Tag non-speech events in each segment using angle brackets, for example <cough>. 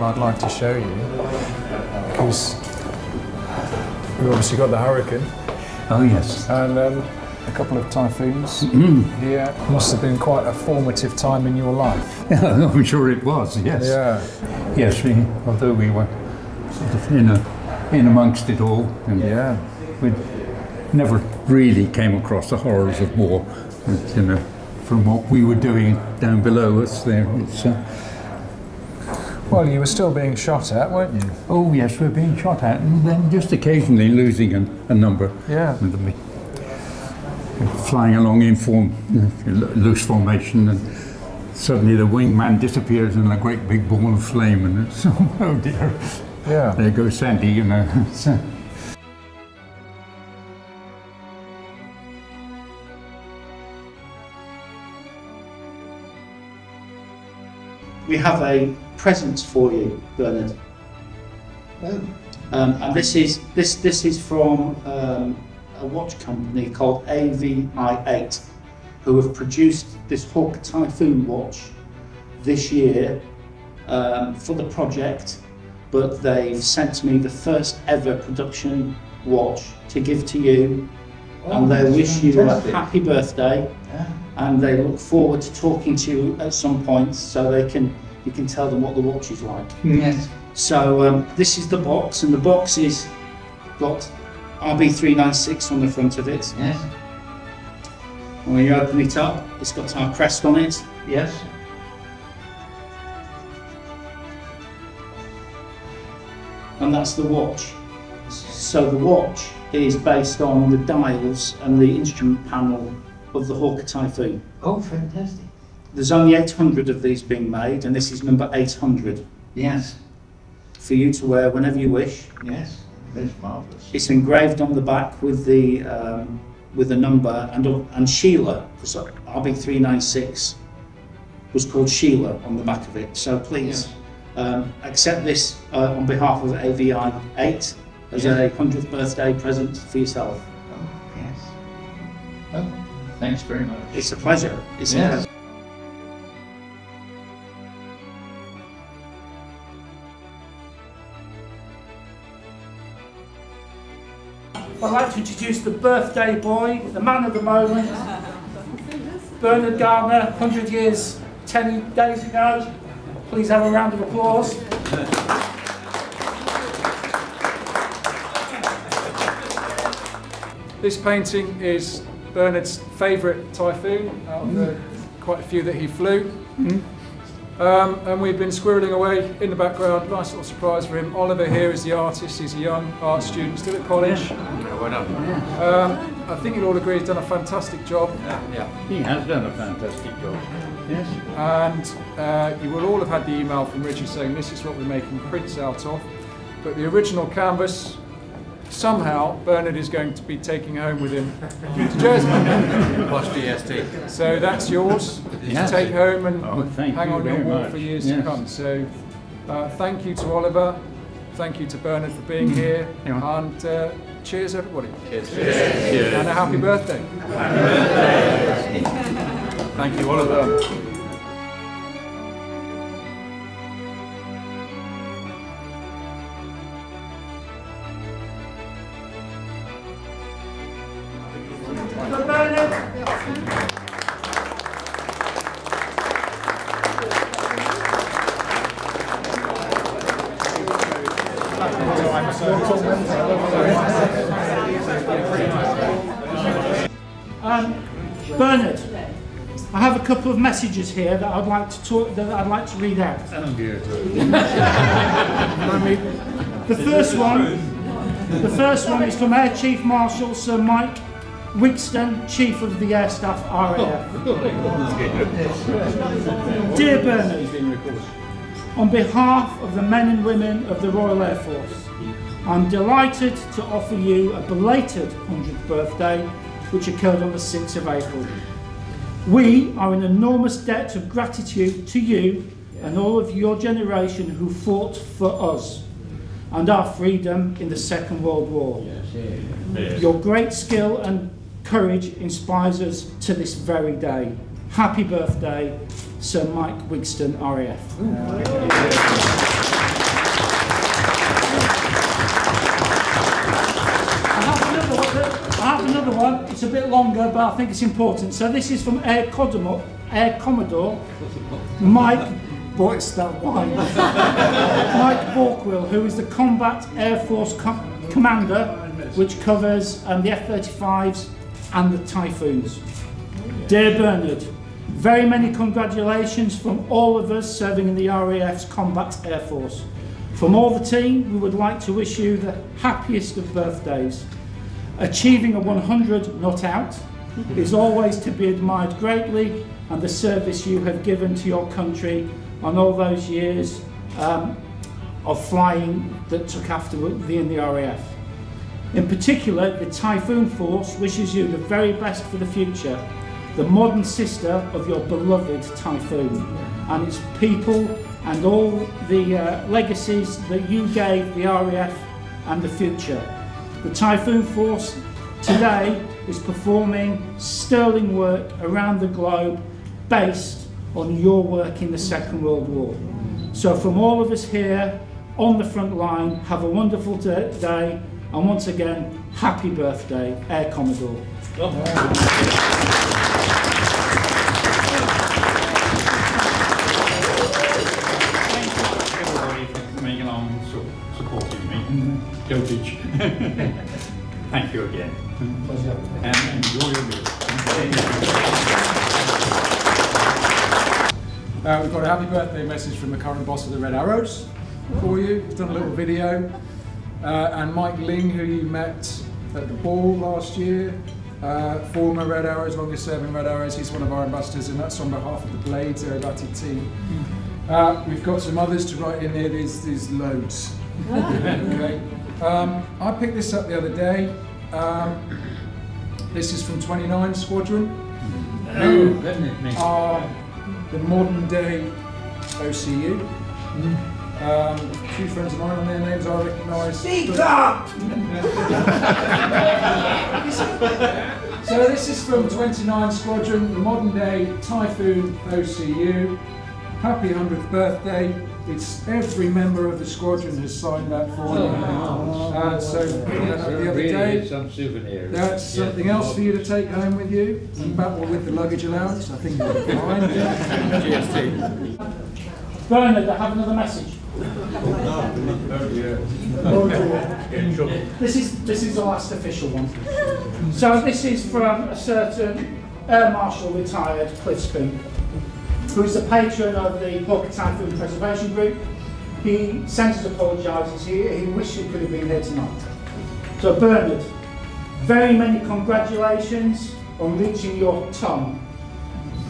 like to show you because we've obviously got the hurricane Oh, yes. and um, a couple of typhoons. yeah, must have been quite a formative time in your life. <laughs> Yeah, I'm sure it was, yes. Yeah, Yes, we, although we were sort of in, a, in amongst it all, and yeah. we never really came across the horrors of war. But, you know, from what we were doing down below us there, it's, uh, Well, you were still being shot at, weren't you? oh yes, we're being shot at, and then just occasionally losing a, a number. Yeah. Flying along in form, loose formation, and suddenly the wingman disappears in a great big ball of flame, and it's <laughs> oh dear, Yeah. there goes Sandy, you know. <laughs> We have a present for you, Bernard. Um, and this is this this is from um, a watch company called AVI8, who have produced this Hawker Typhoon watch this year um, for the project. But they've sent me the first ever production watch to give to you, and they wish you a happy birthday and they look forward to talking to you at some point so they can you can tell them what the watch is like. Yes. So um, this is the box, and the box is got RB396 on the front of it. Yes. And when you open it up, it's got our crest on it. Yes. and that's the watch. So the watch is based on the dials and the instrument panel of the Hawker Typhoon. Oh, fantastic. There's only 800 of these being made, and this is number 800 Yes. for you to wear whenever you wish. Yes. That's marvellous. It's engraved on the back with the um, with the number and and Sheila, because RB396 was called Sheila on the back of it. So please um, accept this uh, on behalf of AVI 8 as Yeah. a 100th birthday present for yourself. Oh, yes. Oh, thanks very much. It's a pleasure. It's a Yes. pleasure. I'd like to introduce the birthday boy, the man of the moment, Bernard Gardiner, 100 years, 10 days ago. Please have a round of applause. This painting is Bernard's favourite typhoon out of the mm. quite a few that he flew. Mm. Um, and we've been squirreling away in the background. Nice little surprise for him. Oliver here is the artist. He's a young art student, still at college. Um, I think you'll all agree he's done a fantastic job. Yeah. yeah. He has done a fantastic job. Yes. And uh, you will all have had the email from Richie saying this is what we're making prints out of. But the original canvas, somehow Bernard is going to be taking home with him <laughs> to Jersey. Plus GST. So that's yours Yes. to take home and Oh, hang you on your wall much. for years to come. So uh, thank you to Oliver, thank you to Bernard for being here, and uh, cheers everybody. Cheers. And a happy birthday. Thank you, Oliver. Um, Bernard, I have a couple of messages here that I'd like to talk, that I'd like to read out. I <laughs> the first one, the first one is from Air Chief Marshal Sir Mike Wigston, Chief of the Air Staff RAF. <laughs> Dear Bernard, on behalf of the men and women of the Royal Air Force, I'm delighted to offer you a belated 100th birthday, which occurred on the 6th of April. We are in enormous debt of gratitude to you and all of your generation who fought for us and our freedom in the Second World War. Your great skill and courage inspires us to this very day. Happy birthday, Sir Mike Wigston, RAF. it's a bit longer, but I think it's important. So this is from Air Commodore, Air Commodore Mike, boy, it's that wide. Mike Baulkwill, who is the Combat Air Force Com- Commander, which covers um, the F-35s and the Typhoons. Dear Bernard, very many congratulations from all of us serving in the RAF's Combat Air Force. From all the team, we would like to wish you the happiest of birthdays. Achieving a 100 not out is always to be admired greatly, and the service you have given to your country on all those years um, of flying that took after the in the RAF. In particular, the Typhoon Force wishes you the very best for the future, the modern sister of your beloved Typhoon, and its people and all the uh, legacies that you gave the RAF and the future. The Typhoon Force today is performing sterling work around the globe based on your work in the Second World War. So from all of us here on the front line, have a wonderful day and once again, happy birthday, Air Commodore. everybody and <laughs> Hilditch. Thank you again. And enjoy your meal. Uh, we've got a happy birthday message from the current boss of the Red Arrows for you. He's done a little video. Uh, and Mike Ling, who you met at the ball last year, uh, former Red Arrows, longest serving Red Arrows, he's one of our ambassadors, and that's on behalf of the Blades Aerobatic team. Uh, we've got some others to write in here, there's, there's loads. <laughs> okay. Um, I picked this up the other day. Um, this is from 29 Squadron. Oh, doesn't it, Mick? are the modern day OCU. Um, a few friends of mine on their names I recognise. Speak up! <laughs> so this is from 29 Squadron, the modern day Typhoon OCU. Happy 100th birthday. It's every member of the squadron has signed that for you. Uh, so picked that up the other day. some souvenir. That's something else for you to take home with you. About or with the luggage allowance, I think you'll be <laughs> fine. GST. Bernard, I have another message. This is this is the last official one. So this is from a certain Air Marshal retired Cliff Spink, who is the patron of the Hawker Typhoon Preservation Group. He sends his apologises. He, he wished he could have been here tonight. So Bernard, very many congratulations on reaching your tongue.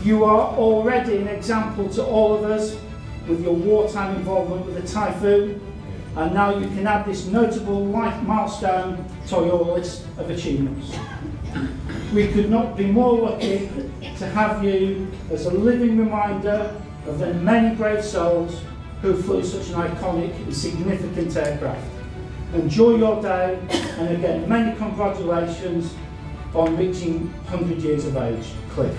You are already an example to all of us with your wartime involvement with the Typhoon, and now you can add this notable life milestone to your list of achievements. We could not be more lucky to have you as a living reminder of the many brave souls who flew such an iconic and significant aircraft. Enjoy your day, and again, many congratulations on reaching 100 years of age, Cliff.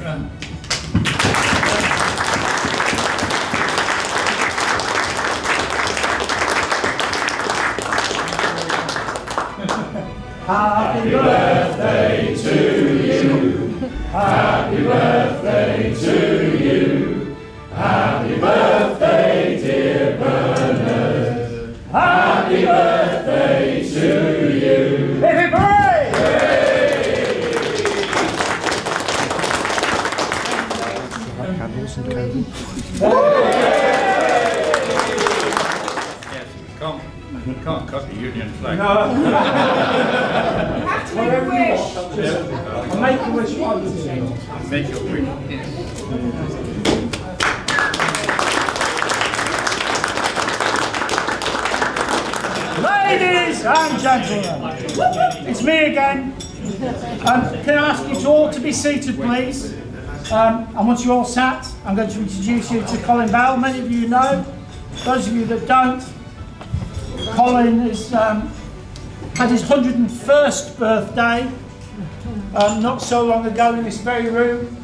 Happy birthday to you. Happy birthday to you. Happy birthday, dear Bernard. Happy birthday to you. Happy birthday! Yes, can't, can't cut the Union flag. Whatever <laughs> you want. Just make a wish while you're doing it. Make your. Ladies and gentlemen, it's me again. Um, can I ask you to all to be seated, please? Um, and once you're all sat, I'm going to introduce you to Colin Bell. Many of you know. Those of you that don't, Colin has um, had his 101st birthday um, not so long ago in this very room.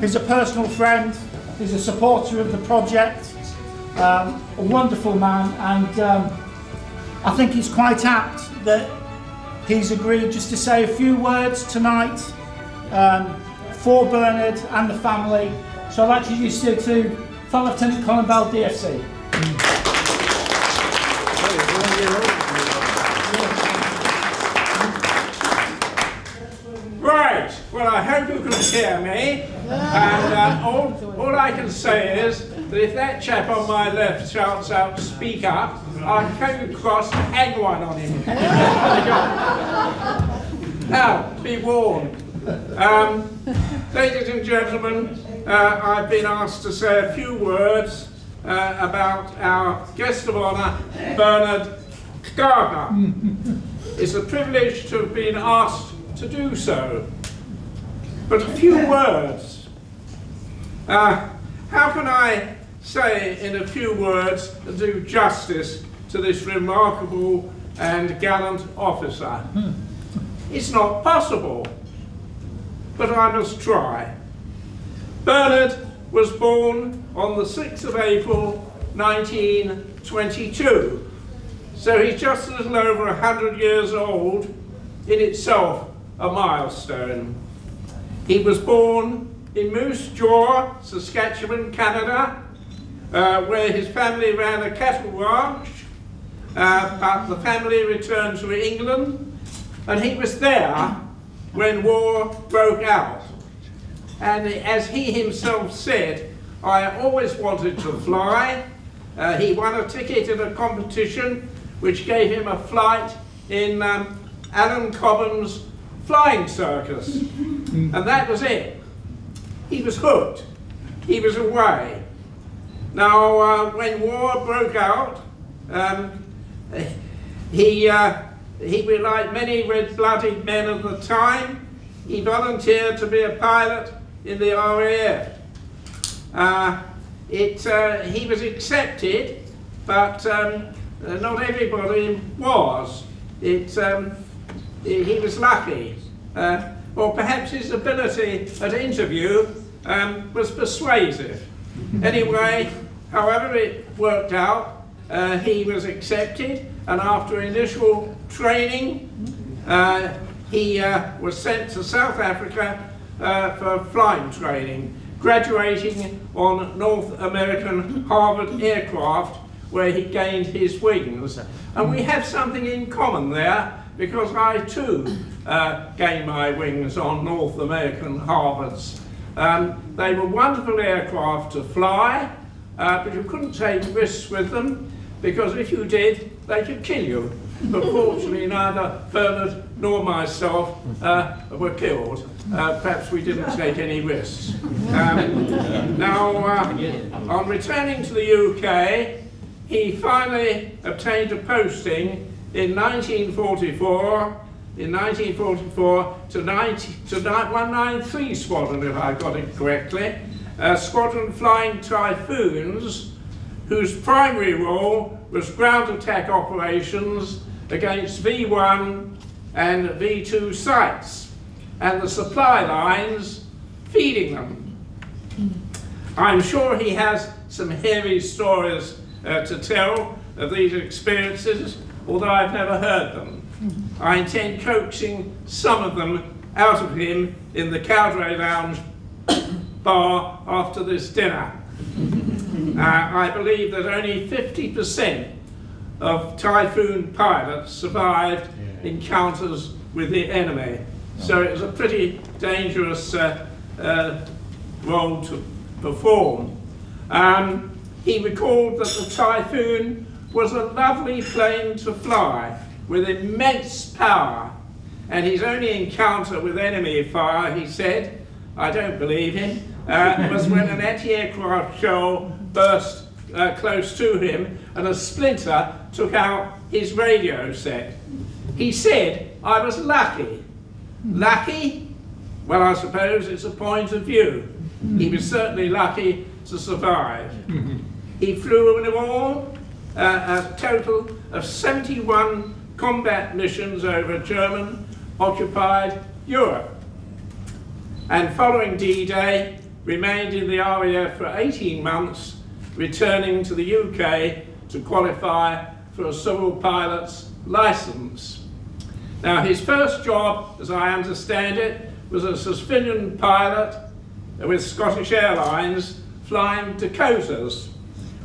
He's a personal friend. He's a supporter of the project. Um, a wonderful man, and um, I think it's quite apt that he's agreed just to say a few words tonight um, for Bernard and the family. So I'd like to introduce you to Flight Lieutenant Colin Bell, DFC. Hear me. And uh, all, all I can say is that if that chap on my left shouts out, speak up, I'll come across and hang one on him. <laughs> now, be warned. Um, ladies and gentlemen, uh, I've been asked to say a few words uh, about our guest of honour, Bernard Gardiner. <laughs> it's a privilege to have been asked to do so. But a few words. Uh, how can I say in a few words and do justice to this remarkable and gallant officer? It's not possible, but I must try. Bernard was born on the 6th of April 1922, so he's just a little over 100 years old, in itself a milestone. He was born in Moose Jaw, Saskatchewan, Canada, uh, where his family ran a cattle ranch, uh, but the family returned to England, and he was there when war broke out. And as he himself said, I always wanted to fly. Uh, he won a ticket in a competition which gave him a flight in um, Alan Cobham's flying circus. And that was it. He was hooked. He was away. Now, uh, when war broke out, um, he, uh, he was like many red-blooded men of the time, he volunteered to be a pilot in the RAF. Uh, it, uh, he was accepted, but um, not everybody was. It, um, he was lucky. Uh, or perhaps his ability at interview um, was persuasive. Anyway, however it worked out, uh, he was accepted and after initial training uh, he uh, was sent to South Africa uh, for flying training, graduating on North American Harvard aircraft where he gained his wings. And we have something in common there because I too uh, gained my wings on North American Harvards. Um, they were wonderful aircraft to fly, uh, but you couldn't take risks with them because if you did, they could kill you. But fortunately, neither Bernard nor myself uh, were killed. Uh, perhaps we didn't take any risks. Um, now, uh, on returning to the UK, he finally obtained a posting in 1944 in 1944 to, 90, to 193 Squadron, if I got it correctly, uh, Squadron Flying Typhoons, whose primary role was ground attack operations against V1 and V2 sites, and the supply lines feeding them. I'm sure he has some hairy stories uh, to tell of these experiences, although I've never heard them. I intend coaxing some of them out of him in the Cowdray Lounge <coughs> bar after this dinner. <laughs> Uh, I believe that only 50% of Typhoon pilots survived encounters with the enemy. So it was a pretty dangerous uh, uh, role to perform. Um, he recalled that the Typhoon was a lovely plane to fly with immense power. And his only encounter with enemy fire, he said, I don't believe him, uh, <laughs> was when an anti-aircraft shell burst uh, close to him and a splinter took out his radio set. He said, I was lucky. Lucky? Well, I suppose it's a point of view. He was certainly lucky to survive. <laughs> He flew in all uh, a total of 71 combat missions over German occupied Europe. And following D-Day, remained in the RAF for 18 months, returning to the UK to qualify for a civil pilot's license. Now his first job, as I understand it, was a civilian pilot with Scottish Airlines flying Dakotas,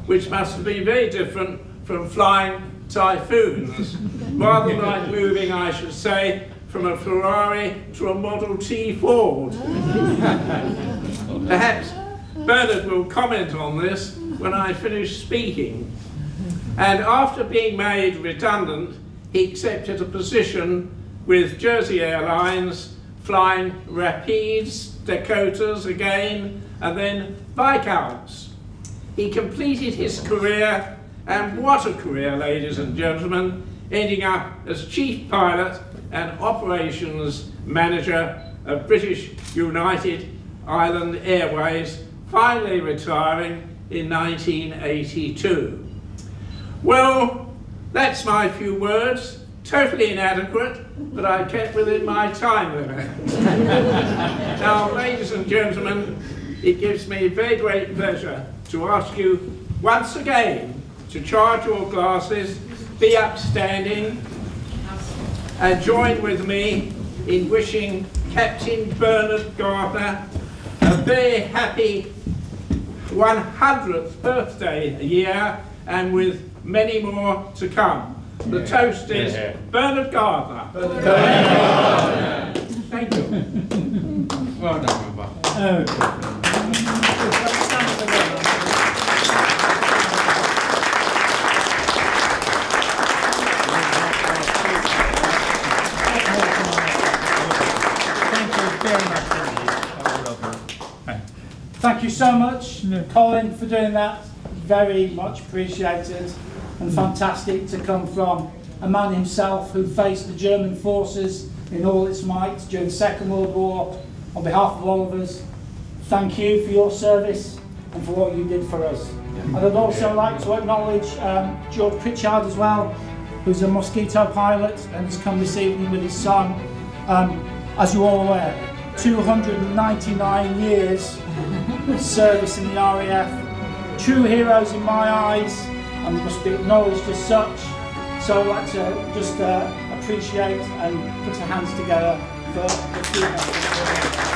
which must be very different from flying Typhoons. <laughs> Rather like moving, I should say, from a Ferrari to a Model T Ford. Perhaps Bernard will comment on this when I finish speaking. And after being made redundant, he accepted a position with Jersey Airlines, flying Rapides, Dakotas again, and then Viscounts. He completed his career, and what a career, ladies and gentlemen, ending up as chief pilot and operations manager of British United Island Airways, finally retiring in 1982. Well, that's my few words. Totally inadequate, but I kept within my time limit. <laughs> now, ladies and gentlemen, it gives me very great pleasure to ask you once again to charge your glasses, be upstanding, and join with me in wishing Captain Bernard Gardiner a very happy 100th birthday year and with many more to come. The yeah. toast is yeah. Bernard Gardiner. Bernard Gardiner. Thank you. well done, Robert. Okay. Thank you so much, Colin, for doing that. Very much appreciated and fantastic to come from a man himself who faced the German forces in all its might during the Second World War. On behalf of all of us, thank you for your service and for what you did for us. And I'd also like to acknowledge um, George Pritchard as well, who's a Mosquito pilot and has come this evening with his son. Um, as you're all aware, 299 years <laughs> service in the RAF. True heroes in my eyes and must be acknowledged as such. So I'd like to just uh, appreciate and put our hands together for the